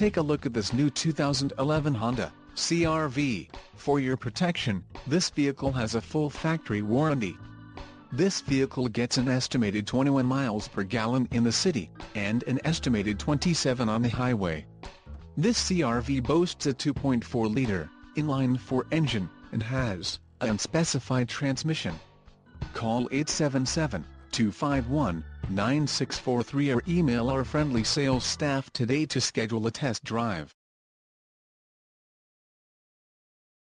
take a look at this new 2011 Honda CRV. For your protection, this vehicle has a full factory warranty. This vehicle gets an estimated 21 miles per gallon in the city, and an estimated 27 on the highway. This CRV boasts a 2.4-liter, inline-four engine, and has an unspecified transmission. Call 877-251-9643 or email our friendly sales staff today to schedule a test drive.